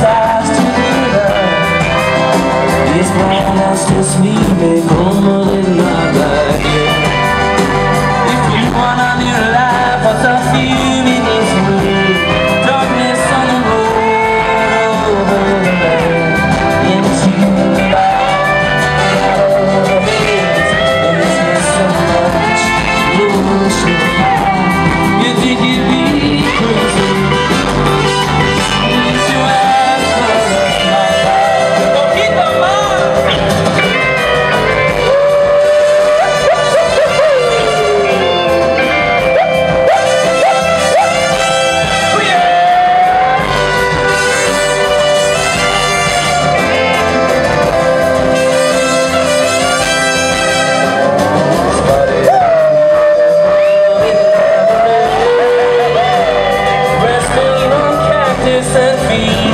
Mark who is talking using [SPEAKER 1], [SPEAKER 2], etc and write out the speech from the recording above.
[SPEAKER 1] estás tu vida. Y esperas de mi como de be